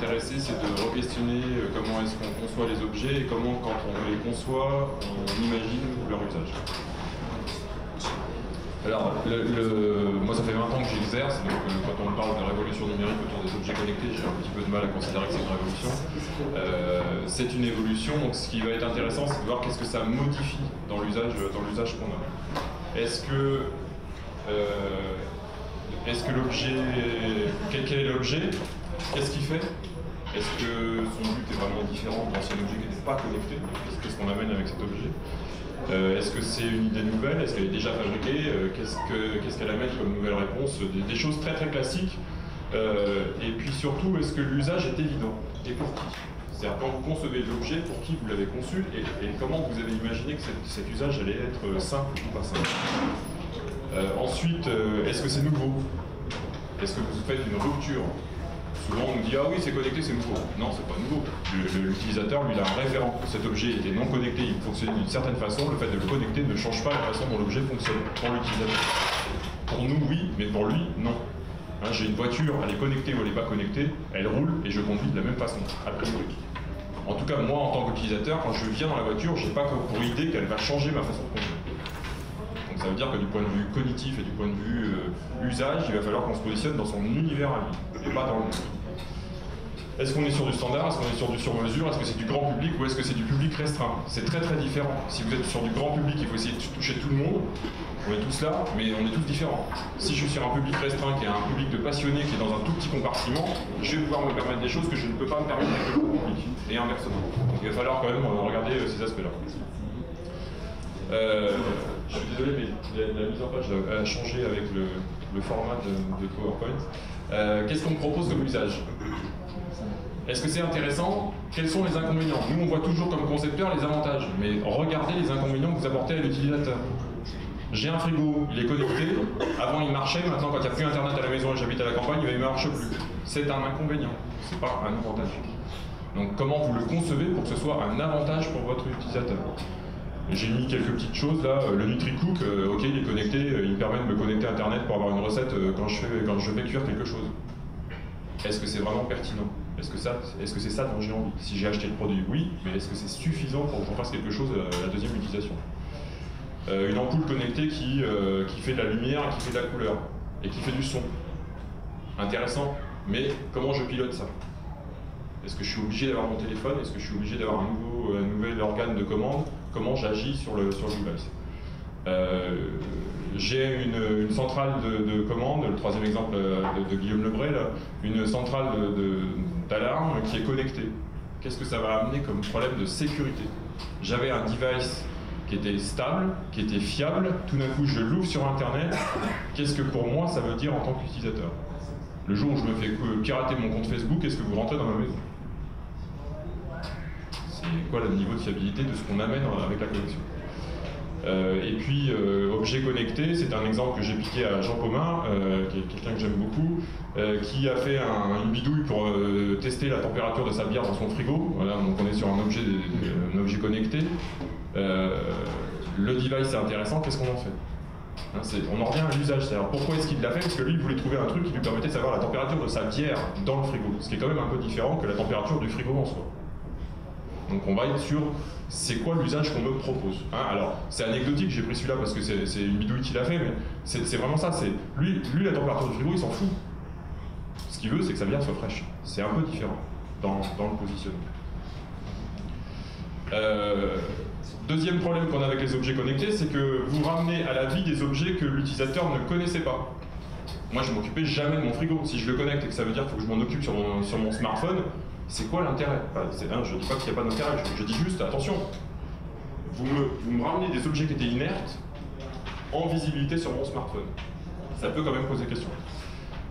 c'est de re-questionner euh, comment est-ce qu'on conçoit les objets et comment, quand on les conçoit, on imagine leur usage. Alors, moi ça fait 20 ans que j'exerce, donc euh, quand on parle de révolution numérique autour des objets connectés, j'ai un petit peu de mal à considérer que c'est une révolution. Euh, c'est une évolution, donc ce qui va être intéressant, c'est de voir qu'est-ce que ça modifie dans l'usage qu'on a. Est-ce que est-ce que l'objet. Quel, est l'objet? Qu'est-ce qu'il fait? Est-ce que son but est vraiment différent d'un ancien objet qui n'était pas connecté Qu'est-ce qu'on amène avec cet objet euh, Est-ce que c'est une idée nouvelle Est-ce qu'elle est déjà fabriquée euh, Qu'est-ce qu'elle amène comme nouvelle réponse des, choses très très classiques. et puis surtout, est-ce que l'usage est évident Et pour qui c'est-à-dire quand vous concevez l'objet, pour qui vous l'avez conçu et, comment vous avez imaginé que cet usage allait être simple ou pas simple. Euh, ensuite, euh, est-ce que c'est nouveau Est-ce que vous faites une rupture Souvent on nous dit ah oui c'est connecté c'est nouveau. Non c'est pas nouveau. L'utilisateur lui il a un référent. Cet objet était non connecté, il fonctionnait d'une certaine façon. Le fait de le connecter ne change pas la façon dont l'objet fonctionne pour l'utilisateur. Pour nous oui, mais pour lui non. Hein, j'ai une voiture, elle est connectée ou elle n'est pas connectée, elle roule et je conduis de la même façon, a. En tout cas, moi, en tant qu'utilisateur, quand je viens dans la voiture, j'ai pas pour idée qu'elle va changer ma façon de conduire. Ça veut dire que du point de vue cognitif et du point de vue euh, usage, il va falloir qu'on se positionne dans son univers à lui, et pas dans le monde. Est-ce qu'on est sur du standard? Est-ce qu'on est sur du sur-mesure? Est-ce que c'est du grand public ou est-ce que c'est du public restreint? C'est très très différent. Si vous êtes sur du grand public, il faut essayer de toucher tout le monde. On est tous là, mais on est tous différents. Si je suis sur un public restreint, qui est un public de passionnés, qui est dans un tout petit compartiment, je vais pouvoir me permettre des choses que je ne peux pas me permettre avec le public, et inversement. Donc il va falloir quand même regarder euh, ces aspects-là. Euh, je suis désolé, mais la, mise en page a changé avec le, format de, PowerPoint. Euh, qu'est-ce qu'on propose comme usage? Est-ce que c'est intéressant? Quels sont les inconvénients? Nous, on voit toujours comme concepteur les avantages, mais regardez les inconvénients que vous apportez à l'utilisateur. J'ai un frigo, il est connecté. Avant, il marchait. Maintenant, quand il n'y a plus Internet à la maison et j'habite à la campagne, il ne marche plus. C'est un inconvénient, c'est pas un avantage. Donc, comment vous le concevez pour que ce soit un avantage pour votre utilisateur? J'ai mis quelques petites choses là. Le NutriCook, euh, ok, il est connecté, euh, il permet de me connecter à Internet pour avoir une recette euh, quand, je fais, quand je cuire quelque chose. Est-ce que c'est vraiment pertinent? Est-ce que est-ce que c'est ça dont j'ai envie? Si j'ai acheté le produit, oui, mais est-ce que c'est suffisant pour que j'en fasse quelque chose à la deuxième utilisation? Une ampoule connectée qui, qui fait de la lumière, qui fait de la couleur et qui fait du son. Intéressant, mais comment je pilote ça? Est-ce que je suis obligé d'avoir mon téléphone? Est-ce que je suis obligé d'avoir un, un nouvel organe de commande? Comment j'agis sur le, sur le device. Euh, j'ai une, centrale de, commande, le troisième exemple euh, de, Guillaume Lebray, une centrale d'alarme qui est connectée. Qu'est-ce que ça va amener comme problème de sécurité? J'avais un device qui était stable, qui était fiable, tout d'un coup je l'ouvre sur Internet, qu'est-ce que pour moi ça veut dire en tant qu'utilisateur? Le jour où je me fais pirater mon compte Facebook, est-ce que vous rentrez dans ma maison? Quoi le niveau de fiabilité de ce qu'on amène avec la connexion. Euh, et puis, euh, objet connecté, c'est un exemple que j'ai piqué à Jean Pomin, euh, qui est quelqu'un que j'aime beaucoup, qui a fait une bidouille pour tester la température de sa bière dans son frigo. Voilà, donc on est sur un objet, un objet connecté. le device est intéressant, qu'est-ce qu'on en fait hein, on en revient à l'usage, pourquoi est-ce qu'il l'a fait? Parce que lui, il voulait trouver un truc qui lui permettait de savoir la température de sa bière dans le frigo, ce qui est quand même un peu différent que la température du frigo en soi. Donc on va être sur c'est quoi l'usage qu'on me propose. Hein, alors c'est anecdotique, j'ai pris celui-là parce que c'est une bidouille qu'il a fait, mais c'est vraiment ça. Lui, lui la température du frigo, il s'en fout. Ce qu'il veut, c'est que sa bière soit fraîche. C'est un peu différent dans, le positionnement. Euh, deuxième problème qu'on a avec les objets connectés, c'est que vous ramenez à la vie des objets que l'utilisateur ne connaissait pas. Moi, je m'occupais jamais de mon frigo. Si je le connecte et que ça veut dire qu'il faut que je m'en occupe sur mon smartphone, c'est quoi l'intérêt? Je ne dis pas qu'il n'y a pas d'intérêt, je, dis juste, attention, vous me, ramenez des objets qui étaient inertes en visibilité sur mon smartphone. Ça peut quand même poser question.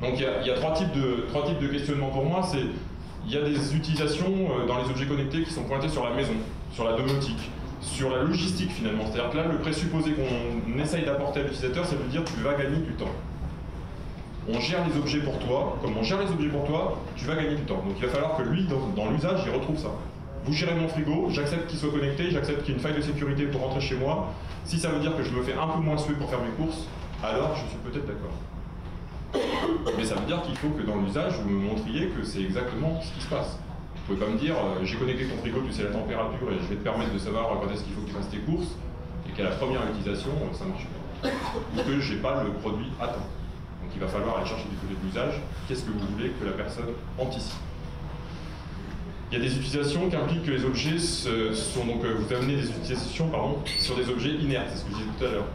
Donc il y, a, trois, types de, questionnements pour moi. Il y a des utilisations euh, dans les objets connectés qui sont pointées sur la maison, sur la domotique, sur la logistique finalement. C'est-à-dire que là, le présupposé qu'on essaye d'apporter à l'utilisateur, c'est de dire tu vas gagner du temps on gère les objets pour toi, comme on gère les objets pour toi, tu vas gagner du temps. Donc il va falloir que lui, dans, l'usage, il retrouve ça. Vous gérez mon frigo, j'accepte qu'il soit connecté, j'accepte qu'il y ait une faille de sécurité pour rentrer chez moi. Si ça veut dire que je me fais un peu moins suer pour faire mes courses, alors je suis peut-être d'accord. Mais ça veut dire qu'il faut que dans l'usage, vous me montriez que c'est exactement ce qui se passe. Vous pouvez pas me dire, euh, j'ai connecté ton frigo, tu sais la température et je vais te permettre de savoir quand est-ce qu'il faut que tu fasses tes courses, et qu'à la première utilisation, euh, ça marche pas. Ou que j'ai pas le produit à temps. Donc il va falloir aller chercher du côté de l'usage, qu'est-ce que vous voulez que la personne anticipe? Il y a des utilisations qui impliquent que les objets sont donc euh, vous amenez des utilisations pardon, sur des objets inertes, c'est ce que je disais tout à l'heure.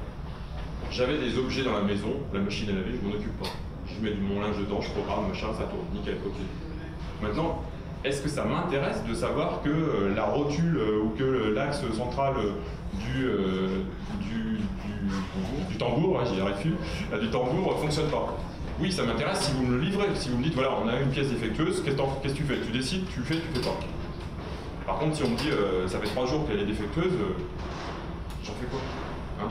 J'avais des objets dans la maison, la machine à laver, je m'en occupe pas. Je mets mon linge dedans, je programme, machin, ça tourne, nickel, ok. Maintenant, est-ce que ça m'intéresse de savoir que euh, la rotule euh, ou que l'axe central du, tambour, j'y arrive plus, du tambour fonctionne pas oui, ça m'intéresse si vous me le livrez. Si vous me dites, voilà, on a une pièce défectueuse, qu'est-ce que tu fais? Tu décides, tu fais, tu fais pas. Par contre, si on me dit, euh, ça fait trois jours qu'elle est défectueuse, euh, j'en fais quoi? Hein,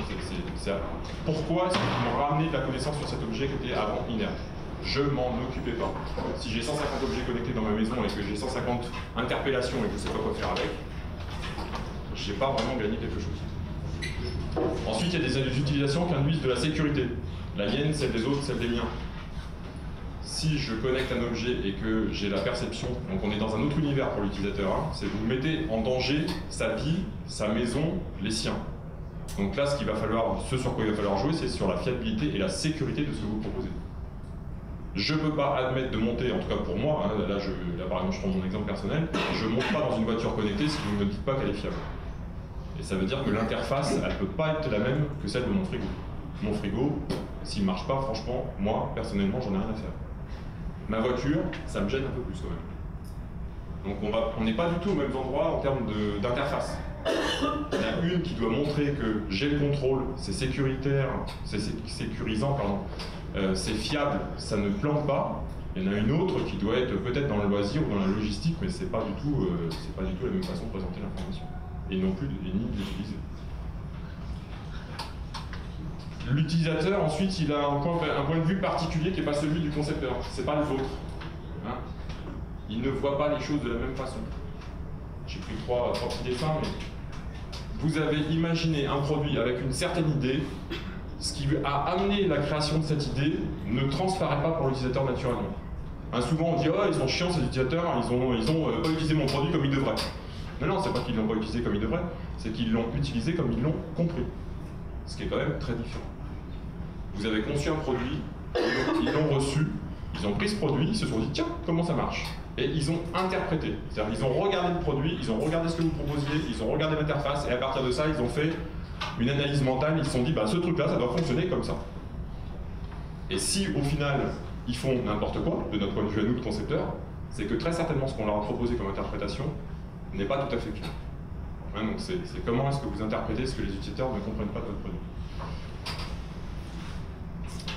Pourquoi est-ce vous me ramenez de la connaissance sur cet objet qui était avant inerte? Je m'en occupais pas. Si j'ai 150 objets connectés dans ma maison et que j'ai 150 interpellations et que je ne sais pas quoi faire avec, j'ai pas vraiment gagné quelque chose. Ensuite, il y a des utilisations qui induisent de la sécurité. La mienne, celle des autres, celle des miens si je connecte un objet et que j'ai la perception, donc on est dans un autre univers pour l'utilisateur, hein, c'est vous mettez en danger sa vie, sa maison, les siens. Donc là, ce qu'il va falloir, ce sur quoi il va falloir jouer, c'est sur la fiabilité et la sécurité de ce que vous proposez. Je ne peux pas admettre de monter, en tout cas pour moi, hein, là, je, là par exemple je prends mon exemple personnel, je ne monte pas dans une voiture connectée si vous ne me dites pas qu'elle est fiable. Et ça veut dire que l'interface, elle ne peut pas être la même que celle de mon frigo. Mon frigo, s'il ne marche pas, franchement, moi, personnellement, j'en ai rien à faire. Ma voiture, ça me gêne un peu plus quand même. Donc on n'est pas du tout au même endroit en termes d'interface. Il y en a une qui doit montrer que j'ai le contrôle, c'est sécuritaire, c'est sécurisant, pardon, euh, c'est fiable, ça ne plante pas. Il y en a une autre qui doit être peut-être dans le loisir ou dans la logistique, mais c'est pas euh, pas du tout la même façon de présenter l'information et non plus et ni de l'utiliser. L'utilisateur, ensuite, il a un point, de vue particulier qui n'est pas celui du concepteur, c'est pas le vôtre. Hein. il ne voit pas les choses de la même façon. J'ai pris trois, trois petits dessins, mais vous avez imaginé un produit avec une certaine idée, ce qui a amené la création de cette idée ne transparaît pas pour l'utilisateur naturellement. Hein, souvent on dit oh ils sont chiants ces utilisateurs, ils ont, ils ont euh, pas utilisé mon produit comme ils devraient. Non, non, c'est pas qu'ils l'ont pas utilisé comme ils devraient, c'est qu'ils l'ont utilisé comme ils l'ont compris. Ce qui est quand même très différent. Vous avez conçu un produit, ils l'ont reçu, ils ont pris ce produit, ils se sont dit tiens, comment ça marche? Et ils ont interprété. C'est-à-dire ils ont regardé le produit, ils ont regardé ce que vous proposiez, ils ont regardé l'interface, et à partir de ça, ils ont fait une analyse mentale, ils se sont dit bah ce truc-là, ça doit fonctionner comme ça. Et si au final, ils font n'importe quoi, de notre point de vue à nous, le concepteur, c'est que très certainement ce qu'on leur a proposé comme interprétation n'est pas tout à fait clair. donc c'est comment est-ce que vous interprétez ce que les utilisateurs ne comprennent pas de votre produit.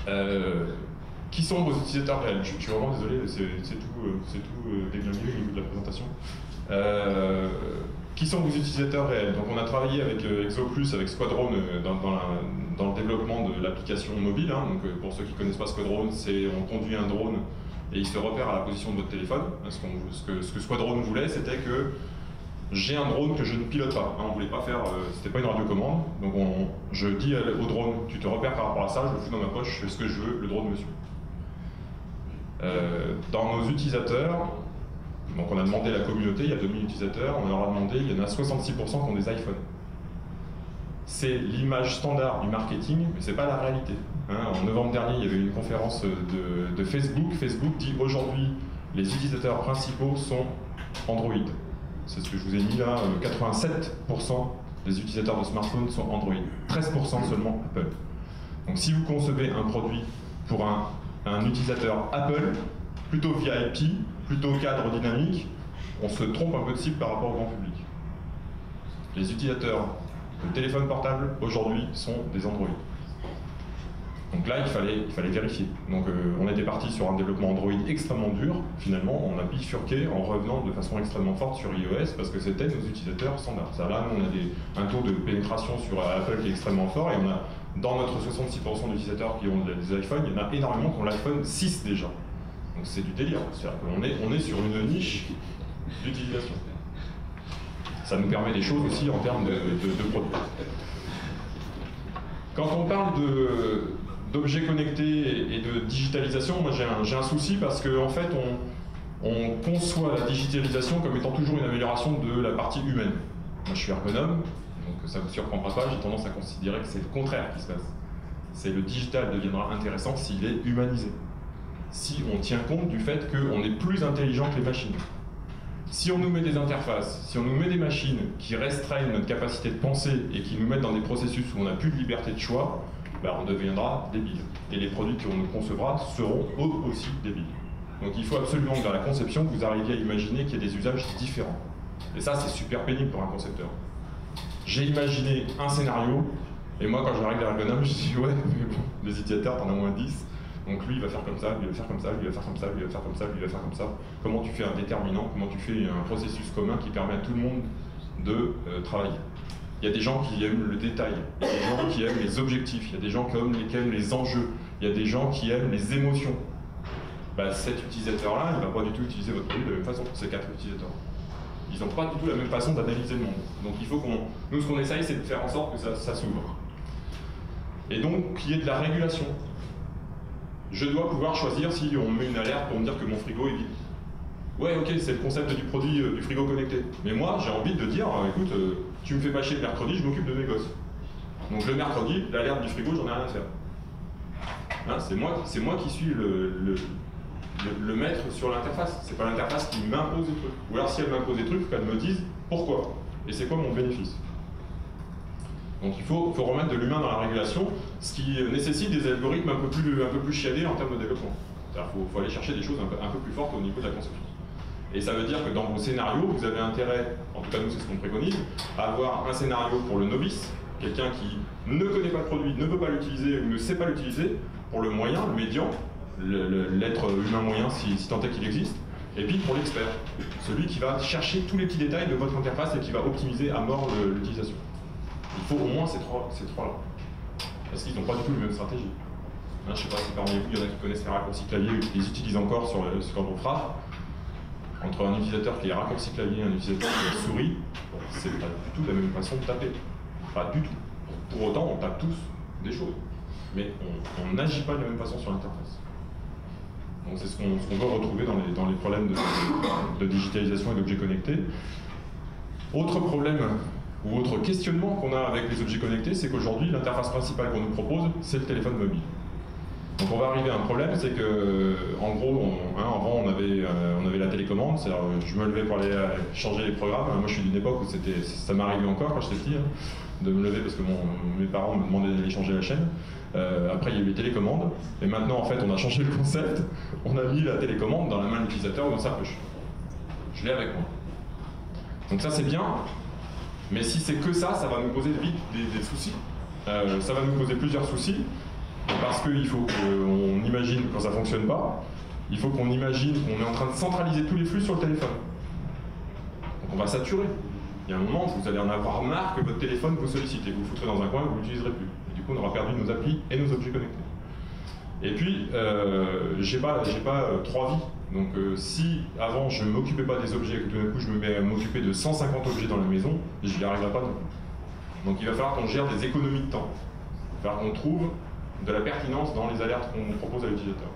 Euh, qui sont vos utilisateurs réels je, suis vraiment désolé, c'est tout, euh, c'est tout euh, au niveau de la présentation. qui sont vos utilisateurs réels Donc on a travaillé avec ExoPlus, avec Squadron dans, le développement de l'application mobile. Hein. Donc pour ceux qui ne connaissent pas Squadron, c'est on conduit un drone et il se repère à la position de votre téléphone. Ce, que, ce que Squadron voulait, c'était que j'ai un drone que je ne pilote pas. Hein, on voulait pas faire, euh, c'était pas une radiocommande. Donc je dis au drone, tu te repères par rapport à ça, je le fous dans ma poche, je fais ce que je veux, le drone me suit. Euh, dans nos utilisateurs, donc on a demandé à la communauté, il y a 2000 utilisateurs, on leur a demandé, il y en a 66% qui ont des iPhones. C'est l'image standard du marketing, mais c'est pas la réalité. Hein. en novembre dernier, il y avait une conférence de, de Facebook. Facebook dit aujourd'hui, les utilisateurs principaux sont Android c'est ce que je vous ai mis là, 87% euh, des utilisateurs de smartphones sont Android, 13% seulement Apple. Donc si vous concevez un produit pour un, utilisateur Apple, plutôt VIP, plutôt cadre dynamique, on se trompe un peu de cible par rapport au grand public. Les utilisateurs de téléphone portable aujourd'hui sont des Android. Donc là, il fallait, il fallait vérifier. Donc euh, on était parti sur un développement Android extrêmement dur. Finalement, on a bifurqué en revenant de façon extrêmement forte sur iOS parce que c'était nos utilisateurs standards. Là, on a un taux de pénétration sur Apple qui est extrêmement fort et on a, dans notre 66% d'utilisateurs qui ont des iPhones, il y en a énormément qui ont l'iPhone 6 déjà. Donc c'est du délire. C'est-à-dire qu'on est, on est sur une niche d'utilisation. Ça nous permet des choses aussi en termes de, de produits. Quand on parle de, d'objets connectés et digitalisation, moi j'ai un, souci parce qu'en en fait, on, on, conçoit la digitalisation comme étant toujours une amélioration de la partie humaine. Moi je suis ergonome, donc ça ne vous surprendra pas, j'ai tendance à considérer que c'est le contraire qui se passe. C'est le digital deviendra intéressant s'il est humanisé. Si on tient compte du fait qu'on est plus intelligent que les machines. Si on nous met des interfaces, si on nous met des machines qui restreignent notre capacité de penser et qui nous mettent dans des processus où on n'a plus de liberté de choix, ben on deviendra débile. Et les produits qu'on concevra seront eux aussi débiles. Donc il faut absolument que dans la conception, vous arriviez à imaginer qu'il y ait des usages différents. Et ça, c'est super pénible pour un concepteur. J'ai imaginé un scénario, et moi, quand j'arrive à l'ergonome, je dis ouais, mais bon, les utilisateurs, t'en as moins 10. Donc lui, il va faire comme ça, lui, il va faire comme ça, lui, il va faire comme ça, lui, il va faire comme ça, il va faire comme ça. Comment tu fais un déterminant, comment tu fais un processus commun qui permet à tout le monde de euh, travailler? Il y a des gens qui aiment le détail, il y a des gens qui aiment les objectifs, il y a des gens qui aiment les, enjeux, il y a des gens qui aiment les émotions. Bah, cet utilisateur-là, il ne va pas du tout utiliser votre produit de la même façon, ces quatre utilisateurs. Ils n'ont pas du tout la même façon d'analyser le monde. Donc il faut qu'on. Nous, ce qu'on essaye, c'est de faire en sorte que ça, s'ouvre. Et donc qu'il y ait de la régulation. Je dois pouvoir choisir si on me met une alerte pour me dire que mon frigo est vide. Ouais, ok, c'est le concept du produit euh, du frigo connecté. Mais moi, j'ai envie de dire, euh, écoute, euh, tu me fais pas chier le mercredi, je m'occupe de mes gosses. Donc le mercredi, l'alerte du frigo, j'en ai rien à faire. Hein, c'est moi, moi qui suis le, le, maître sur l'interface. C'est pas l'interface qui m'impose des trucs. Ou alors si elle m'impose des trucs, qu'elle me dise pourquoi et c'est quoi mon bénéfice? Donc il faut, faut remettre de l'humain dans la régulation, ce qui nécessite des algorithmes un peu plus, un peu plus chiadés en termes de développement. Il faut, faut, aller chercher des choses un peu, un peu plus fortes au niveau de la conception. Et ça veut dire que dans vos scénarios, vous avez intérêt, en tout cas nous c'est ce qu'on préconise, à avoir un scénario pour le novice, quelqu'un qui ne connaît pas le produit, ne peut pas l'utiliser ou ne sait pas l'utiliser, pour le moyen, le médian, l'être humain moyen si, tant est qu'il existe, et puis pour l'expert, celui qui va chercher tous les petits détails de votre interface et qui va optimiser à mort l'utilisation. Il faut au moins ces trois-là, parce qu'ils n'ont pas du tout la même stratégie. je ne sais pas si parmi vous, il y en a qui connaissent les raccourcis clavier qui les utilisent encore sur le, quand on frappe entre un utilisateur qui est raccourci clavier et un utilisateur qui est souris, c'est pas du tout la même façon de taper. Pas du tout. Pour autant, on tape tous des choses. Mais on n'agit pas de la même façon sur l'interface. Donc c'est ce qu'on qu va retrouver dans les, dans les problèmes de digitalisation et d'objets connectés. Autre problème ou autre questionnement qu'on a avec les objets connectés, c'est qu'aujourd'hui, l'interface principale qu'on nous propose, c'est le téléphone mobile. Donc on va arriver à un problème, c'est que en gros, hein, avant on avait, euh, on avait la télécommande, c'est-à-dire je me levais pour aller euh, changer les programmes. Moi je suis d'une époque où c'était, ça m'arrivait encore quand j'étais petit, hein, de me lever parce que mes parents me demandaient d'aller changer la chaîne. Euh, après il y a eu les télécommandes, et maintenant en fait on a changé le concept, on a mis la télécommande dans la main de l'utilisateur ou dans sa poche. Je l'ai avec moi. Donc ça c'est bien, mais si c'est que ça, ça va nous poser vite des, soucis. ça va nous poser plusieurs soucis parce qu'il faut qu'on imagine quand ça ne fonctionne pas, il faut qu'on imagine qu'on est en train de centraliser tous les flux sur le téléphone. Donc on va saturer. Il y a un moment où vous allez en avoir marre que votre téléphone vous sollicite et vous le foutrez dans un coin et vous ne l'utiliserez plus. du coup, on aura perdu nos applis et nos objets connectés. Et puis, euh, j'ai pas, pas euh, trois vies. Donc, euh, si avant je ne m'occupais pas des objets et que tout d'un coup je me mets à m'occuper de 150 objets dans la maison, je n'y arriverai pas non Donc, il va falloir qu'on gère des économies de temps. Il va falloir qu'on trouve de la pertinence dans les alertes qu'on propose à l'utilisateur.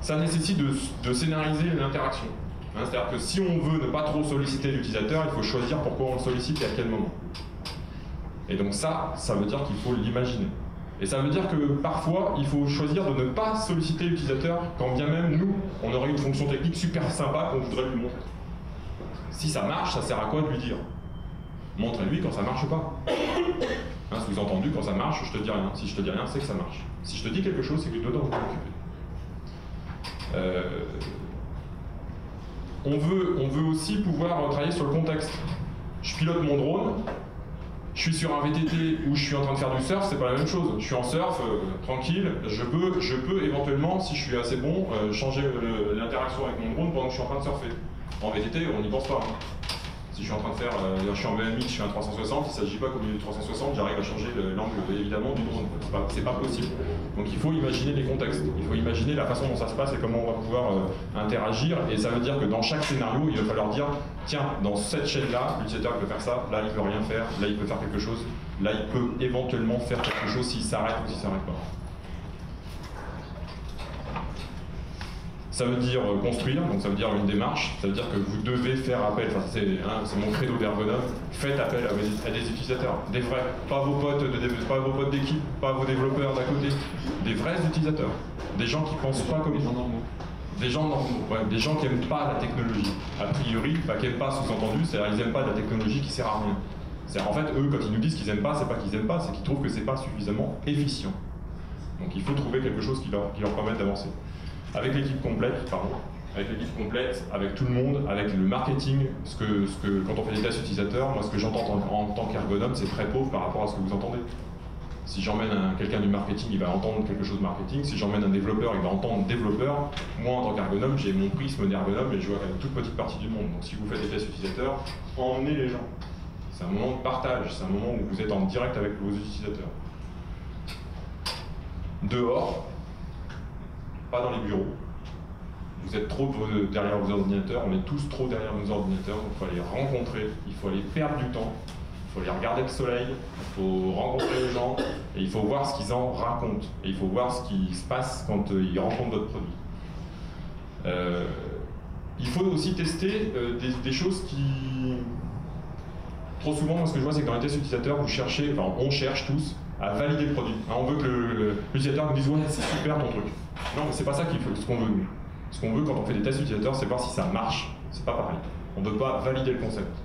Ça nécessite de, scénariser l'interaction. Hein, c'est-à-dire que si on veut ne pas trop solliciter l'utilisateur, il faut choisir pourquoi on le sollicite et à quel moment. Et donc ça, ça veut dire qu'il faut l'imaginer. Et ça veut dire que parfois, il faut choisir de ne pas solliciter l'utilisateur quand bien même nous, on aurait une fonction technique super sympa qu'on voudrait lui montrer. Si ça marche, ça sert à quoi de lui dire? Montrez-lui quand ça marche pas. Sous-entendu, quand ça marche, je te dis rien. Si je te dis rien, c'est que ça marche. Si je te dis quelque chose, c'est que tu dois t'en occuper. Euh, on, veut, on veut aussi pouvoir travailler sur le contexte. Je pilote mon drone, je suis sur un VTT où je suis en train de faire du surf, c'est pas la même chose. Je suis en surf, euh, tranquille, je peux, je peux éventuellement, si je suis assez bon, euh, changer l'interaction avec mon drone pendant que je suis en train de surfer. En VTT, on n'y pense pas. Hein. Si je suis en train de faire, euh, je suis en BMX, je suis en 360, il ne s'agit pas qu'au milieu de 360, j'arrive à changer l'angle évidemment du drone. C'est pas, pas possible. Donc il faut imaginer les contextes, il faut imaginer la façon dont ça se passe et comment on va pouvoir euh, interagir. Et ça veut dire que dans chaque scénario, il va falloir dire tiens, dans cette chaîne-là, l'utilisateur peut faire ça, là il peut rien faire, là il peut faire quelque chose, là il peut éventuellement faire quelque chose s'il s'arrête ou s'il s'arrête pas. Ça veut dire euh, construire, donc ça veut dire une démarche, ça veut dire que vous devez faire appel, enfin c'est hein, mon credo d'ergonome, faites appel à, vos- à des utilisateurs, des vrais, pas vos potes de dév- pas vos potes d'équipe, pas vos développeurs d'à côté, des vrais utilisateurs, des gens qui pensent pas comme vous. Des gens normaux, ouais, des gens qui n'aiment pas la technologie. A priori, enfin, qui n'aiment pas sous-entendu, c'est-à-dire ils n'aiment pas de la technologie qui sert à rien. C'est en fait eux quand ils nous disent qu'ils n'aiment pas, c'est pas qu'ils n'aiment pas, c'est qu'ils trouvent que c'est pas suffisamment efficient. Donc il faut trouver quelque chose qui leur, qui leur permette d'avancer. Avec l'équipe complète, pardon, avec l'équipe complète, avec tout le monde, avec le marketing, ce que, ce que, quand on fait des tests utilisateurs, moi ce que j'entends en, tant qu'ergonome, c'est très pauvre par rapport à ce que vous entendez. Si j'emmène un- quelqu'un du marketing, il va entendre quelque chose de marketing. Si j'emmène un développeur, il va entendre développeur. Moi, en tant qu'ergonome, j'ai mon prisme d'ergonome et je vois une toute petite partie du monde. Donc si vous faites des tests utilisateurs, emmenez les gens. C'est un moment de partage, c'est un moment où vous êtes en direct avec vos utilisateurs. Dehors, pas dans les bureaux. Vous êtes trop de- derrière vos ordinateurs, on est tous trop derrière nos ordinateurs, donc il faut aller rencontrer, il faut aller perdre du temps, il faut aller regarder le soleil, il faut rencontrer les gens, et il faut voir ce qu'ils en racontent, et il faut voir ce qui se passe quand euh, ils rencontrent votre produit. Euh, il faut aussi tester euh, des, des choses qui... Trop souvent, moi ce que je vois, c'est que dans les tests utilisateurs, vous cherchez, enfin on cherche tous à valider le produit. Hein, on veut que l'utilisateur nous dise ouais c'est super ton truc. Non, mais c'est pas ça qu'il faut, ce qu'on veut. Ce qu'on veut quand on fait des tests utilisateurs, c'est voir si ça marche. C'est pas pareil. On ne veut pas valider le concept.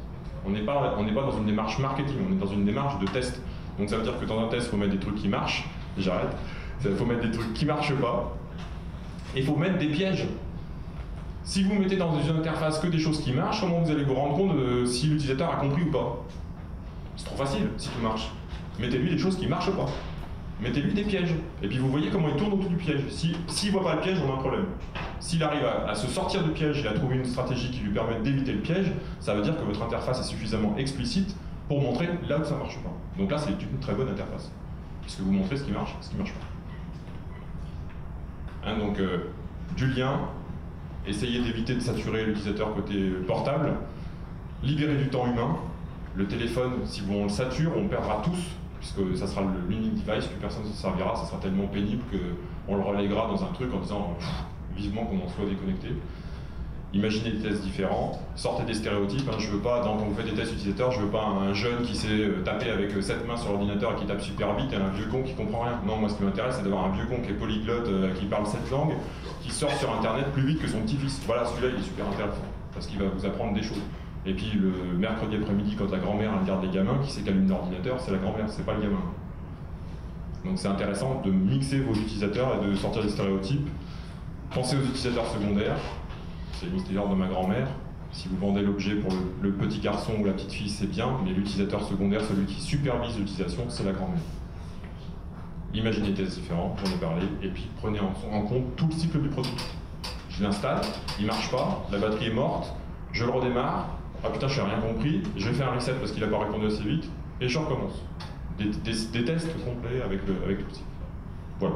On n'est pas, pas dans une démarche marketing, on est dans une démarche de test. Donc ça veut dire que dans un test, il faut mettre des trucs qui marchent. J'arrête. Il faut mettre des trucs qui marchent pas. Et il faut mettre des pièges. Si vous mettez dans une interface que des choses qui marchent, comment vous allez vous rendre compte si l'utilisateur a compris ou pas? C'est trop facile si tout marche. Mettez-lui des choses qui marchent pas. Mettez-lui des pièges. Et puis vous voyez comment il tourne autour du piège. S'il si, ne voit pas le piège, on a un problème. S'il arrive à, se sortir du piège et à trouver une stratégie qui lui permet d'éviter le piège, ça veut dire que votre interface est suffisamment explicite pour montrer là où ça marche pas. Donc là, c'est une très bonne interface. Puisque vous montrez ce qui marche, ce qui marche pas. Hein, donc, euh, du lien, essayez d'éviter de saturer l'utilisateur côté portable, libérer du temps humain. Le téléphone, si on le sature, on perdra tous, puisque ça sera l'unique device, plus personne ne se servira, ça sera tellement pénible qu'on le relèguera dans un truc en disant Pff, vivement qu'on en soit déconnecté. Imaginez des tests différents, sortez des stéréotypes. hein. Je veux pas, quand vous faites des tests utilisateurs, je veux pas un jeune qui sait euh, taper avec euh, sept mains sur l'ordinateur et qui tape super vite et un vieux con qui comprend rien. Non, moi ce qui m'intéresse, c'est d'avoir un vieux con qui est polyglotte, euh, qui parle sept langues, qui sort sur internet plus vite que son petit-fils. Voilà, celui-là il est super intéressant parce qu'il va vous apprendre des choses. Et puis le mercredi après-midi, quand la grand-mère elle garde les gamins, qui sait qu'allume l'ordinateur, c'est la grand-mère, c'est pas le gamin. Donc c'est intéressant de mixer vos utilisateurs et de sortir des stéréotypes. Pensez aux utilisateurs secondaires, c'est l'utilisateur de ma grand-mère. Si vous vendez l'objet pour le, petit garçon ou la petite fille, c'est bien, mais l'utilisateur secondaire, celui qui supervise l'utilisation, c'est la grand-mère. Imaginez des tests différents, j'en ai parlé, et puis prenez en, en compte tout le cycle du produit. Je l'installe, il marche pas, la batterie est morte, je le redémarre, ah putain, je n'ai rien compris, je vais faire un reset parce qu'il n'a pas répondu assez vite, et je recommence. Des, tests complets avec le, avec le cycle. Voilà.